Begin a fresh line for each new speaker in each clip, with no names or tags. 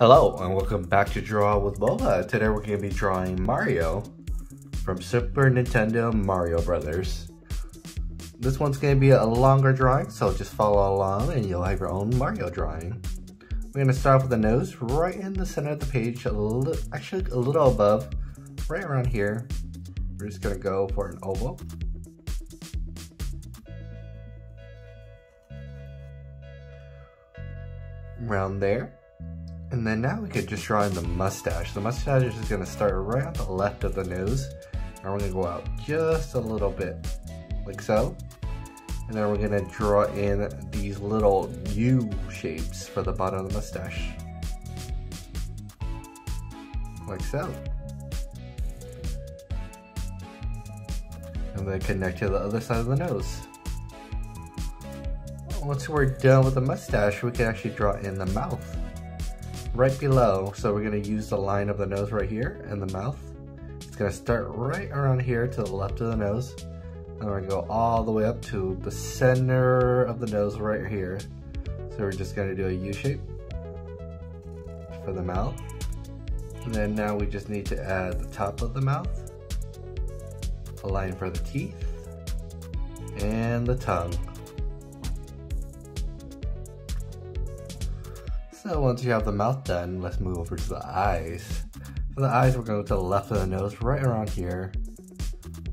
Hello and welcome back to Draw with Boba. Today we're going to be drawing Mario from Super Nintendo Mario Brothers. This one's going to be a longer drawing, so just follow along and you'll have your own Mario drawing. We're going to start off with the nose right in the center of the page, a actually a little above, right around here. We're just going to go for an oval. Around there. And then now we could just draw in the mustache. The mustache is just gonna start right on the left of the nose. And we're gonna go out just a little bit, like so. And then we're gonna draw in these little U shapes for the bottom of the mustache. Like so. And then connect to the other side of the nose. Once we're done with the mustache, we can actually draw in the mouth right below. So we're gonna use the line of the nose right here and the mouth. It's gonna start right around here to the left of the nose. And we're gonna go all the way up to the center of the nose right here. So we're just gonna do a U shape for the mouth. And then now we just need to add the top of the mouth, a line for the teeth, and the tongue. So once you have the mouth done, let's move over to the eyes. For the eyes, we're going to go to the left of the nose, right around here.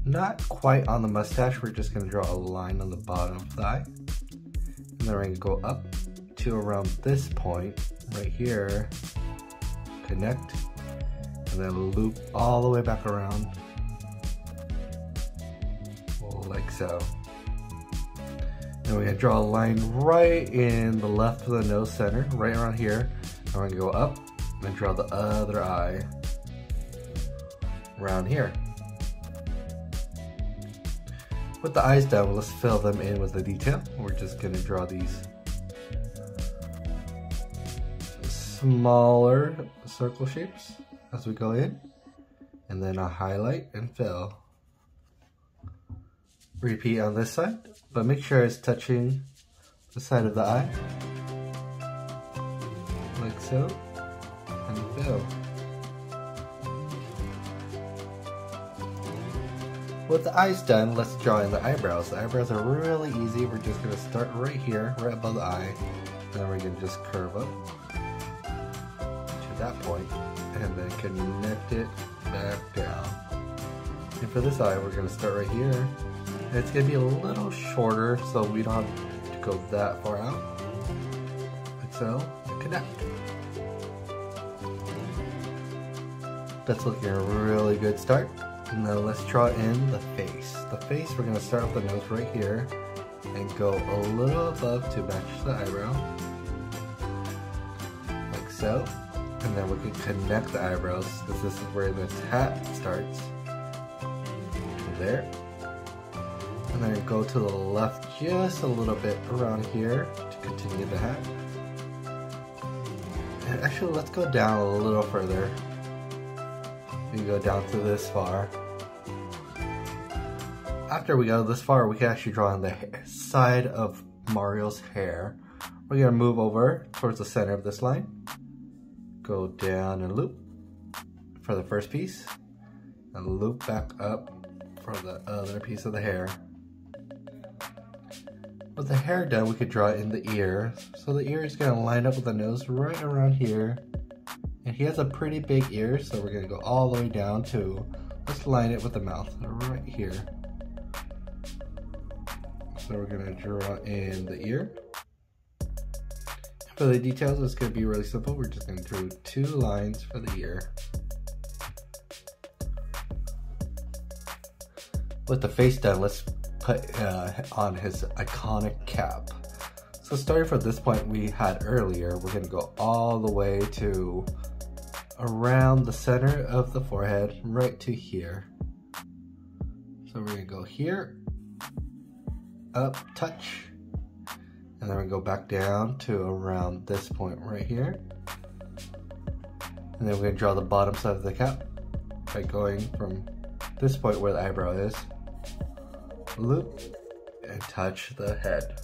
Not quite on the mustache, we're just going to draw a line on the bottom of the eye. And then we're going to go up to around this point, right here. Connect, and then loop all the way back around. Like so. And we're gonna draw a line right in the left of the nose center, right around here. And we're gonna go up and draw the other eye around here. With the eyes done, let's fill them in with the detail. We're just gonna draw these smaller circle shapes as we go in. And then a highlight and fill. Repeat on this side, but make sure it's touching the side of the eye. Like so, and fill. With the eyes done, let's draw in the eyebrows. The eyebrows are really easy. We're just gonna start right here, right above the eye. Then we're gonna just curve up to that point, and then connect it back down. And for this eye, we're gonna start right here, it's gonna be a little shorter so we don't have to go that far out. Like so, connect. That's looking a really good start. Now let's draw in the face. The face, we're gonna start with the nose right here and go a little above to match the eyebrow. Like so. And then we can connect the eyebrows because this is where this hat starts. There and then go to the left just a little bit around here to continue the hat. And actually, let's go down a little further. We can go down to this far. After we go this far, we can actually draw on the side of Mario's hair. We're gonna move over towards the center of this line. Go down and loop for the first piece. And loop back up for the other piece of the hair. With the hair done, we could draw in the ear. So the ear is gonna line up with the nose right around here. And he has a pretty big ear, so we're gonna go all the way down to, let's line it with the mouth right here. So we're gonna draw in the ear. For the details, it's gonna be really simple. We're just gonna draw two lines for the ear. With the face done, let's put uh, on his iconic cap. So starting from this point we had earlier, we're gonna go all the way to around the center of the forehead, right to here. So we're gonna go here, up, touch, and then we go back down to around this point right here. And then we're gonna draw the bottom side of the cap by going from this point where the eyebrow is and touch the head.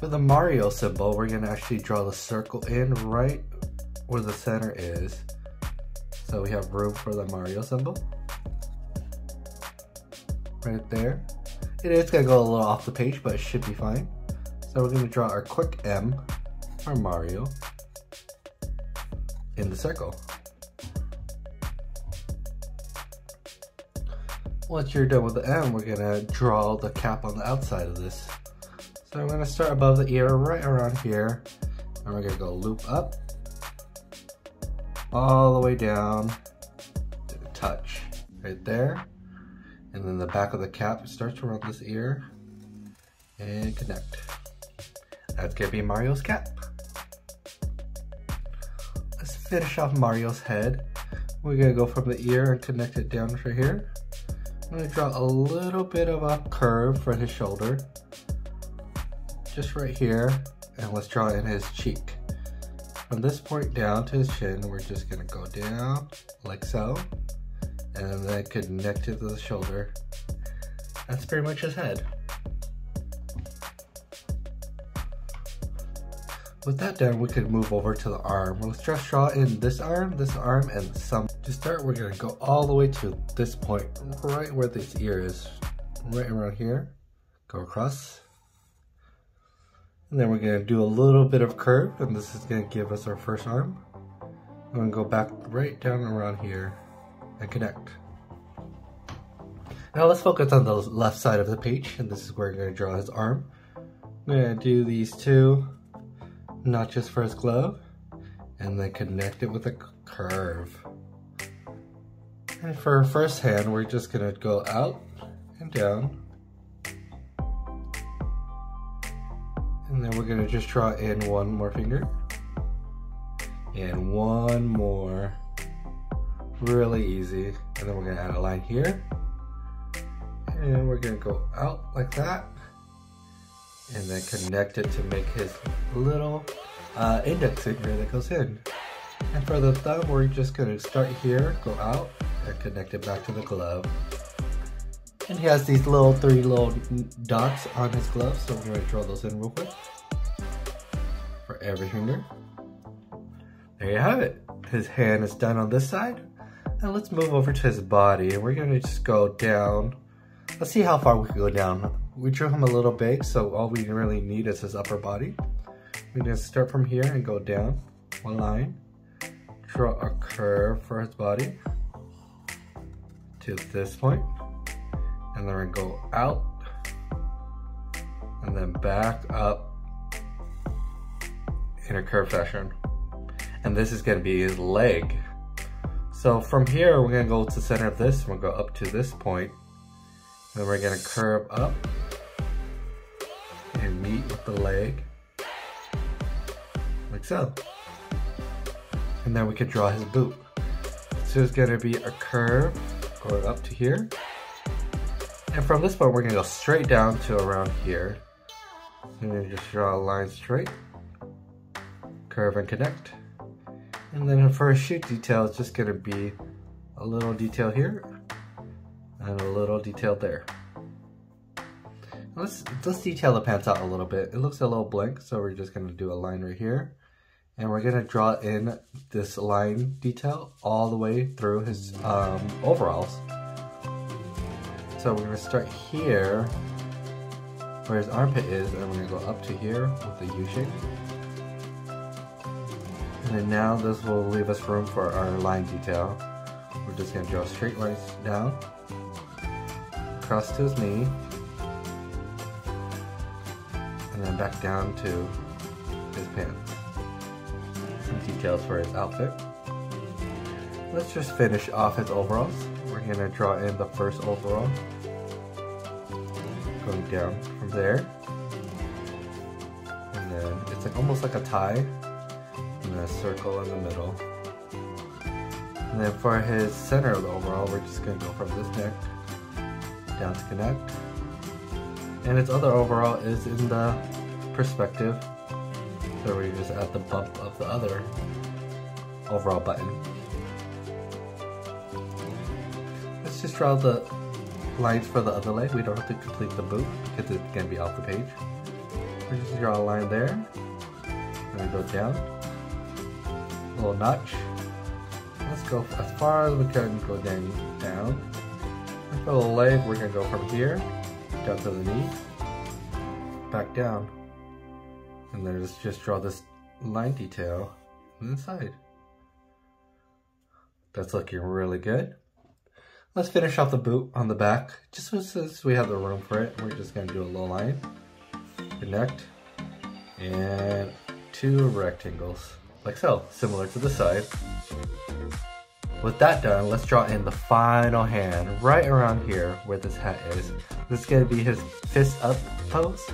For the Mario symbol, we're gonna actually draw the circle in right where the center is. So we have room for the Mario symbol. Right there. It is gonna go a little off the page, but it should be fine. So we're gonna draw our quick M for Mario in the circle. Once you're done with the M, we're gonna draw the cap on the outside of this. So I'm gonna start above the ear right around here. And we're gonna go loop up, all the way down to the touch, right there. And then the back of the cap starts around this ear and connect. That's gonna be Mario's cap. Let's finish off Mario's head. We're gonna go from the ear and connect it down right here. I'm gonna draw a little bit of a curve for his shoulder just right here, and let's draw in his cheek. From this point down to his chin, we're just gonna go down like so, and then connect it to the shoulder. That's pretty much his head. With that done, we could move over to the arm. Let's just draw in this arm, this arm, and some. To start, we're gonna go all the way to this point, right where this ear is. Right around here. Go across. And then we're gonna do a little bit of curve, and this is gonna give us our first arm. I'm gonna go back right down around here and connect. Now let's focus on the left side of the page, and this is where we're gonna draw his arm. I'm gonna do these two notches for his glove, and then connect it with a curve. And for our first hand, we're just gonna go out and down, And then we're gonna just draw in one more finger. And one more. Really easy. And then we're gonna add a line here. And we're gonna go out like that. And then connect it to make his little uh, index finger that goes in. And for the thumb, we're just gonna start here, go out, and connect it back to the glove. And he has these little three little dots on his glove, so we're gonna draw those in real quick. For every finger. There you have it. His hand is done on this side. Now let's move over to his body and we're gonna just go down. Let's see how far we can go down. We drew him a little big, so all we really need is his upper body. We're gonna start from here and go down one line. Draw a curve for his body to this point and then we're gonna go out and then back up in a curve fashion. And this is gonna be his leg. So from here, we're gonna go to the center of this, we'll go up to this point, and then we're gonna curve up the leg, like so. And then we can draw his boot. So it's gonna be a curve going up to here, and from this point, we're gonna go straight down to around here. And then just draw a line straight, curve and connect. And then for a shoot detail, it's just gonna be a little detail here and a little detail there. Let's, let's detail the pants out a little bit. It looks a little blank, so we're just gonna do a line right here. And we're gonna draw in this line detail all the way through his um, overalls. So we're gonna start here, where his armpit is, and we're gonna go up to here with the U shape. And then now this will leave us room for our line detail. We're just gonna draw straight lines down, across to his knee, and then back down to his pants. Some details for his outfit. Let's just finish off his overalls. We're gonna draw in the first overall going down from there. And then it's like almost like a tie. And a circle in the middle. And then for his center of the overall, we're just gonna go from this neck down to connect. And its other overall is in the perspective. So we just add the bump of the other overall button. Let's just draw the lines for the other leg. We don't have to complete the boot because it's going to be off the page. We just draw a line there. And go down. A little notch. Let's go as far as we can go down. down. For the leg, we're gonna go from here down to the knee, back down, and then just just draw this line detail on the side. That's looking really good. Let's finish off the boot on the back. Just since we have the room for it, we're just gonna do a low line, connect, and two rectangles, like so, similar to the side. With that done, let's draw in the final hand right around here where this hat is. This is gonna be his fist up pose.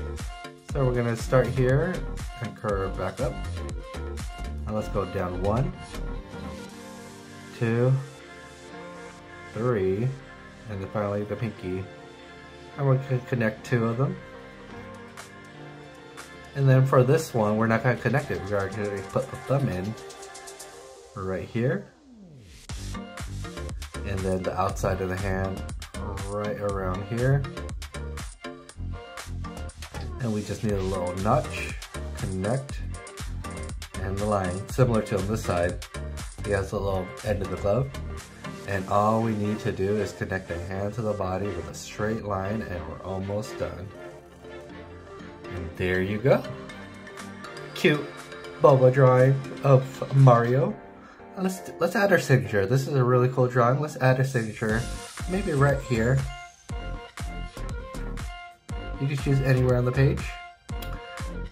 So we're gonna start here and curve back up. And let's go down one, two, three, and then finally the pinky. And we're gonna connect two of them. And then for this one, we're not gonna connect it. We're gonna put the thumb in right here. And then the outside of the hand right around here. And we just need a little notch, connect, and the line, similar to on this side. He has a little end of the glove. And all we need to do is connect the hand to the body with a straight line and we're almost done. And there you go. Cute Boba drawing of Mario. Let's let's add our signature. This is a really cool drawing. Let's add a signature. Maybe right here. You can choose anywhere on the page.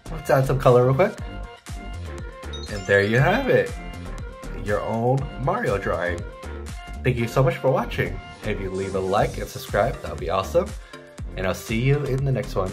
Let's add some color real quick. And there you have it. Your own Mario drawing. Thank you so much for watching. If you leave a like and subscribe, that would be awesome. And I'll see you in the next one.